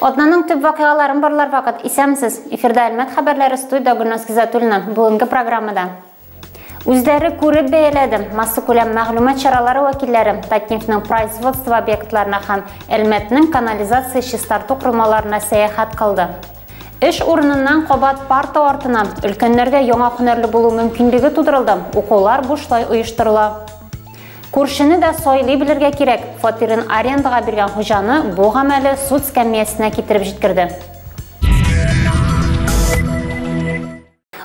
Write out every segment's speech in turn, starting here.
Однаның төп вакыйгаларын барлар вакыт исәмсез. Эфирда Әлмәт хәбәрләре студия Гөлназ Гизатуллина бүгенге программада. Үздәре күреп бәяләдем. Массы күләм мәгълүмат чаралары вәкилләре Татнефтьнең производство объектларына һәм Әлмәтнең канализация чистарту құрылмаларына сәяхәт кылды. Эш урынынан кабат парта артына өлкәннәргә яңа һөнәрле булу мөмкинлеге тудырылды. Укулар бушлай оештырыла. Күршене дә сайлый белергә кирәк. Фатирын арендаға биргән хуҗаны бу гамәле суд скамьясына китереп җиткерде.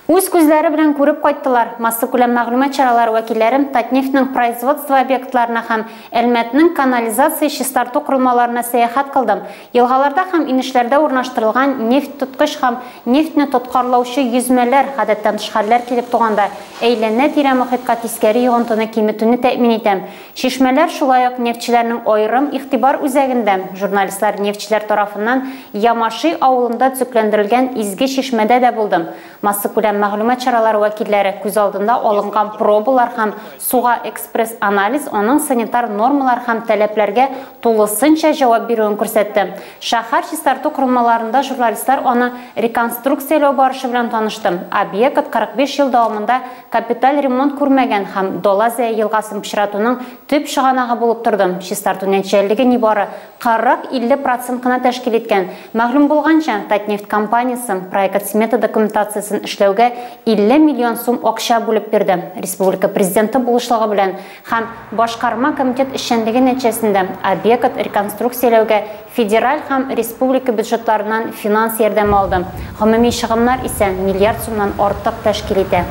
Үз күзләре белән күреп кайттылар. Массы күләм мәгълүмат чаралары вәкилләре Татнефтьнең производство объектларына һәм Әлмәтнең канализация чистарту корылмаларына сәяхәт кылдым. Елгаларда һәм инешләрдә урнаштырылган нефть тоткыч һәм нефтьне тоткарлаучы йөзмәләр гадәттән тыш хәлләр килеп туганда әйләнә тирә мөхитка тискәре йогынтыны киметүне тәэмин итәм. Шишмәләр шулай ук нефтьчеләрнең аерым игътибар үзәгендә. Журналистлар нефтьчеләр тарафыннан Ямаши авылында төзекләндерелгән изге шишмәдә дә булдым. Массы күләм мәгълүмат чаралары вәкилләре күз алдында алынган пробалар һәм суга экспресс анализ оның санитар нормалар һәм таләпләргә тулысынча җавап бирүен күрсәтте. Шәһәр чистарту корылмаларында журналистлар аны реконструкцияләү барышы белән танышты. Объект 45 ел дәвамында капиталь ремонт күрмәгән һәм Долазия елгасын пычратуның төп шыганагы булып торды. Чистарту нәтиҗәлеге нибары 40-50% кына тәшкил иткән. Мәгълүм булганча, Татнефть компаниясе проект смета документациясын эшләүгә 50 миллион сум акча бүлеп бирде. Республика президенты булышлыгы белән һәм башкарма комитет эшчәнлеге нәтиҗәсендә объект реконструкцияләүгә федераль һәм республика бюджетларыннан финанс ярдәм алды. Гомуми чыгымнар исә миллиард сумнан артык тәшкил итә.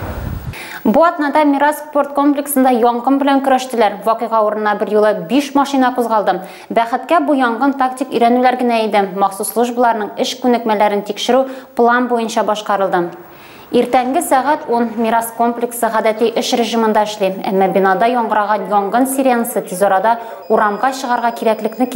Бу атнада Мирас спорт комплексында янгын белән көрәштеләр. Вакыйга урынына бер юлы 5 машина кузгалды. Бәхеткә бу янгын тактик өйрәнүләр генә иде. Махсус службаларның эш күнекмәләрен тикшерү план буенча башкарылды. Иртәнге сәгать 10 Мирас комплексы гадәти эш режимында эшли, әмма бинада яңгыраган янгын сиренасы тиз арада урамга чыгарга кирәклекне.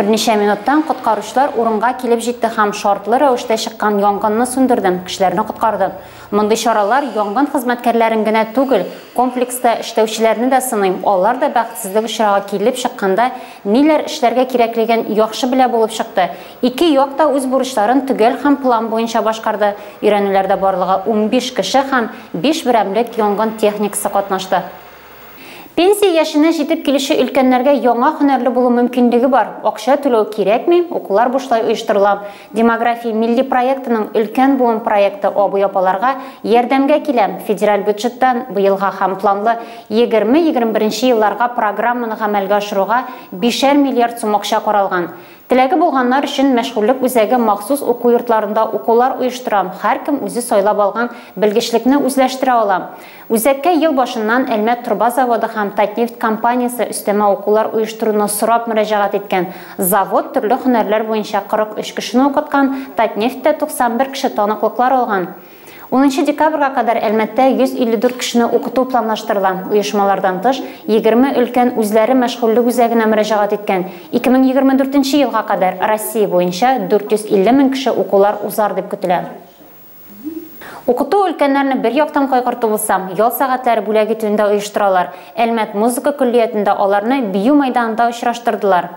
Берничә минуттан коткаручылар урынга килеп җитте һәм шартлы рәвештә чыккан янгынны сүндерде, кешеләрне коткарды. Мондый чаралар янгын хезмәткәрләрен генә түгел, комплекста эшләүчеләрне дә сыный. Алар да бәхетсезлек очрага килеп чыкканда ниләр эшләргә кирәклеген яхшы белә булып чыкты. Ике як та үз бурычларын төгәл һәм план буенча башкарды. Өйрәнүләрдә барлыгы 15 кеше һәм 5 берәмлек янгын техникасы катнашты. Пенсия яшенә җитеп килүче өлкәннәргә яңа һөнәрле булу мөмкинлеге бар. Акча түләү кирәкми, укулар бушлай оештырыла. Демография милли проектының өлкән буын проекты абый апаларга ярдәмгә килә. Федераль бюджеттан быелга һәм планлы 20-21 елларга программаны гамәлгә ашыруга 5 миллиард сум акча каралган. Теләге булганнар өчен мәшгульлек үзәге махсус уку йортларында укулар оештырам. Һәркем үзе сайлап алган белгечлекне үзләштерә ала. Үзәккә ел башыннан Әлмәт труба заводы һәм Татнефть компаниясе өстәмә укулар оештыруны сорап мөрәҗәгать иткән. Завод төрле һөнәрләр буенча 43 кешене укыткан, Татнефтьтә 91 кеше таныклыклар алган. 10 декабрга кадәр Әлмәттә 154 кешене укыту планлаштырыла. Оешмалардан тыш 20 өлкән үзләре мәшгульлек үзәгенә мөрәҗәгать иткән. 2024 елга кадәр Россия буенча 450 мең кеше укулар узар дип көтелә. Укыту өлкәннәрне бер яктан кайгырту булса, ял сәгатьләре бүләге төндә оештыралар. Әлмәт музыка күллиятендә аларны бию мәйданында очраштырдылар.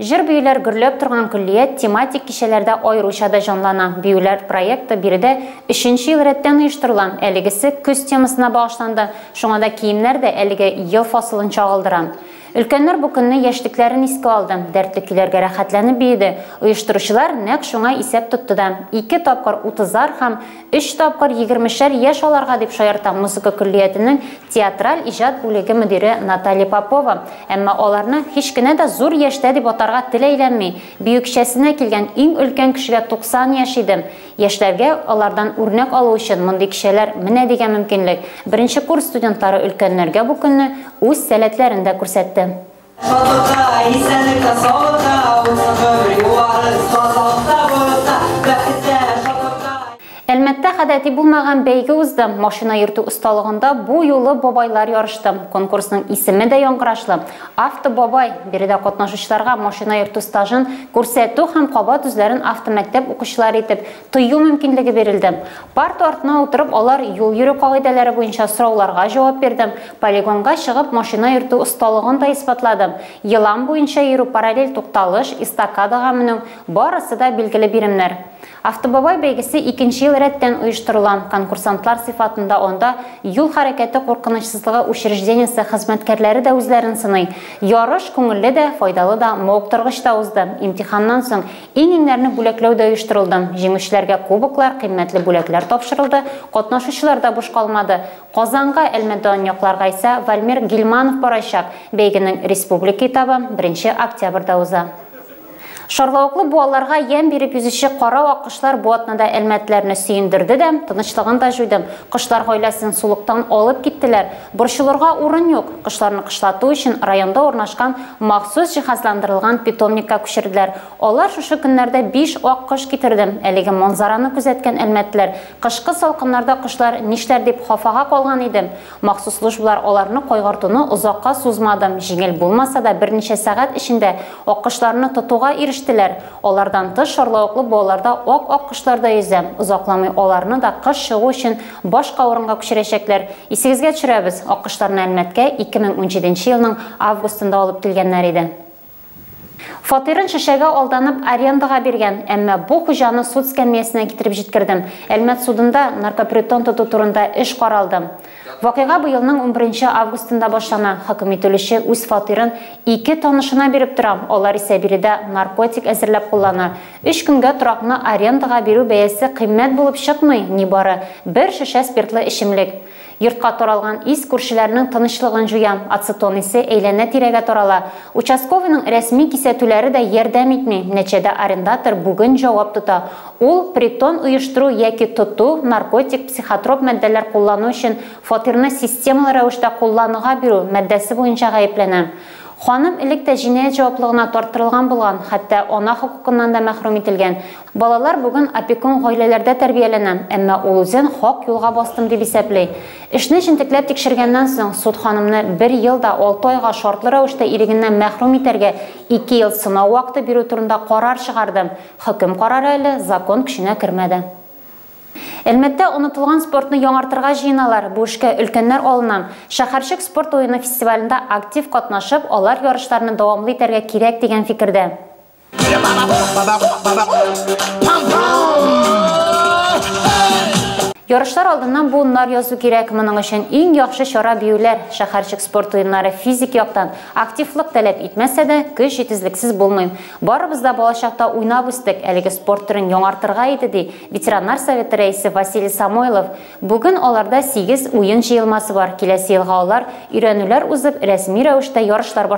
Жыр биюләр гөрләп торган күллият тематик кичәләрдә айрыуча да жанлана. Биюләр проекты биредә 3нче ел рәттән оештырылган. Әлегесе көз темасына багышланды. Шуңа да киемнәр дә әлеге ел фасылын чагылдыра. Өлкәннәр бу көнне яшьлекләрен искә алды. Дәртле көйләргә рәхәтләнеп биеде. Оештыручылар нәкъ шуңа исәп тотты да. 2 тапкыр 30-ар һәм 3 тапкыр 20-шәр яшь аларга дип шаярта музыка күллиятенең театраль иҗат бүлеге мөдире Наталья Попова. Әмма аларны һич кенә дә зур яшьтә дип атарга теләйләнми. Бөекчәсенә килгән иң өлкән кешегә 90 яшь иде. Яшьләргә алардан үрнәк алу өчен мондый кешеләр менә дигән мөмкинлек. Беренче курс студентлары өлкәннәргә бу көнне үз сәләтләрен дә күрсәтте. Шатлыкка, Әлмәттә гадәти булмаган бәйге узды. Машина йөртү осталыгында бу юлы бабайлар ярышты. Конкурсның исеме дә яңгырашлы. Авто бабай биредә катнашучыларга машина йөртү стажын күрсәтү һәм кабат үзләрен автомәктәп укучылары итеп тыю мөмкинлеге бирелде. Парт артына утырып алар юл йөрү кагыйдәләре буенча сорауларга җавап бирде. Полигонга чыгып машина йөртү осталыгын да исбатлады. Елан буенча йөрү параллель тукталыш, эстакадага менү барысы да билгеле биремнәр. Автобабай бәйгесе икенче ел рәттән оештырыла. Конкурсантлар сыйфатында онда юл хәрәкәте куркынычсызлыгы учреждениесе хезмәткәрләре дә үзләрен сыный. Ярыш күңелле дә, файдалы да, мавыктыргыч та узды. Имтиханнан соң иң иңнәрне бүләкләү дә оештырылды. Җиңүчеләргә кубоклар, кыйммәтле бүләкләр тапшырылды. Катнашучылар да буш калмады. Казанга Әлмәтдан якларга исә Вальмир Гилманов барачак. Бәйгенең республика этабы 1 октябрьдә уза. Шарлауыклы буаларга ям биреп yüзүче кара аккышлар бу атнада әлмәтләрне сөендерде дә, тынычлыгын да җуйды. Кышлар гаиләсен сулыктан алып киттеләр. Борчылырга урын юк. Кышларны кышлату өчен районда урнашкан махсус җиһазландырылган питомникка күчерделәр. Алар шушы көннәрдә 5 аккыш китерде. Әлеге манзараны күзәткән әлмәтләр кышкы салкыннарда кышлар нишләр дип хафага калган иде. Махсус службалар аларны кайгыртуны озакка сузмады. Җиңел булмаса да берничә сәгать эчендә аккышларны тотуга иреште ирештеләр. Алардан тыш шарлауыклы балаларда ак ак кышларда йөзә. Узакламый аларны да кыш чыгу өчен башка урынга күчерәчәкләр. Исегезгә төшерәбез. Ак кышларны Әлмәткә 2017 елның августында алып килгәннәр иде. Фатирын шешәгә алданып арендага биргән, әмма бу хуҗаны суд скамьясына китереп җиткердем. Әлмәт судында наркопритон тоту турында эш каралды. Вакыйга быелның 11 августында башлана. Хөкем ителүче үз фатирын ике танышына биреп тора. Алар исә биредә наркотик әзерләп куллана. 3 көнгә торакны арендага бирү бәясе кыйммәт булып чыкмый, ни бары бер шешә спиртлы эчемлек. Йортқа таралган ис күршеләрнең тынычлыгын жуя, ацетон исе әйләнә тирәгә тарала. Участковыйның рәсми кисәтүләре дә ярдәм итми. Нәчәдә арендатор бүген җавап тота. Ул притон оештыру яки тоту, наркотик, психотроп мәддәләр куллану өчен фатирны системалы рәвештә куллануга бирү мәддәсе буенча гаепләнә. Ханым элек тә җинаять җаваплылыгына тартылган булган, хәтта ана хукукыннан да мәхрүм ителгән. Балалар бүген опекун гаиләләрдә тәрбияләнә, әмма ул үзен хак юлга бастым дип исәпләй. Эшне җентекләп тикшергәннән соң суд ханымны 1 елда 6 айга шартлы рәвештә ирегеннән мәхрүм итәргә 2 ел сынау вакыты бирү турында карар чыгарды. Хөкем карары закон көченә кермәде. Әлмәттә онытылган спортны яңартырга җыеналар. Бу эшкә өлкәннәр. Шәһәрчек спорт уены фестивалендә актив катнашып, алар ярышларны дәвамлы итәргә кирәк дигән фикердә. Ярышлар алдыннан бу нар язу кирәк. Моның өчен иң яхшы чара биюләр. Шәһәрчек спорт уеннары физик яктан активлык таләп итмәсә дә, көч җитезлексез булмый. Барыбыз да балачакта уйнап үстек. Әлеге спорт төрен яңартырга иде ди ветераннар советы рәисе Василий Самойлов. Бүген аларда 8 уен җыелмасы бар. Киләсе елга алар өйрәнүләр узып, рәсми рәвештә ярышлар.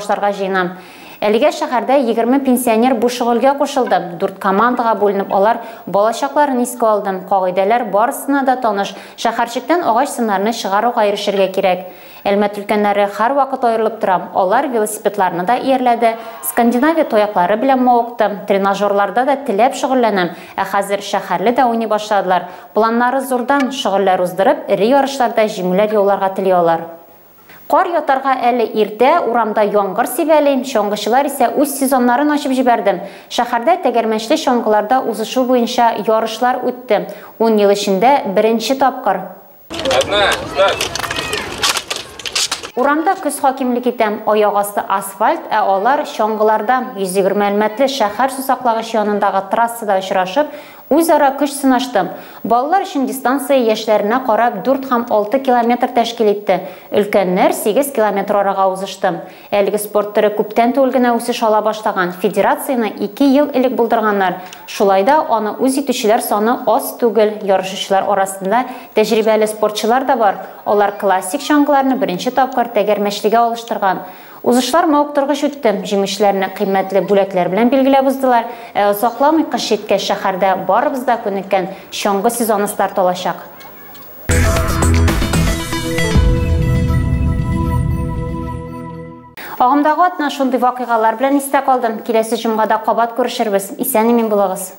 Әлегә шәһәрдә 20 пенсионер бу шөгыльгә кушылды. 4 командага бүленеп алар балачакларын искә алды. Кагыйдәләр барысына да таныш. Шәһәрчектән агач сыннарны чыгаруга ирешергә кирәк. Әлмәт өлкәннәре һәр вакыт аерылып тора. Алар велосипедларны да ирләде. Скандинавия тояклары белән мавыкты. Тренажерларда да теләп шөгыльләнәм. Ә хәзер шәһәрле дә уйный башладылар. Планнары зурдан шөгыльләр уздырып, ире ярышларда җиңүләр яуларга Кар ятарга әле иртә, урамда яңгыр сибәли, чоңгычылар исә үз сезоннарын ачып җибәрде. Шәһәрдә тәгәрмәчле чоңгыларда узышу буенча ярышлар үтте. 10 ел эчендә беренче тапкыр. Урамда көз хакимлек итәм, аяк асты асфальт, ә алар чоңгыларда 120 мәлмәтле шәһәр сусаклагыч янындагы трассада очрашып, Үзара көч сынашты. Балалар өчен дистанция яшьләренә карап 4 һәм 6 километр тәшкил итте. Өлкәннәр 8 километр арага узышты. Әлеге спорт төрө күптән түгел генә башлаган. Федерацияны 2 ел элек булдырганнар. Шулай да аны үз итүчеләр саны аз түгел. Ярышучылар арасында тәҗрибәле спортчылар да бар. Алар классик чаңгыларны беренче тапкыр тәгәрмәчлегә алыштырган. Узышлар мауктыргыч үтте. Җиңүчеләрне кыйммәтле бүләкләр белән билгеләп уздылар. Ә озакламый кыш җиткәч шәһәрдә барыбыз да күнеккән чоңгы сезоны старт алачак. Агымдагы атна шундый вакыйгалар белән истә калдым. Киләсе җомгада кабат күрешербез. Исән-имин булыгыз.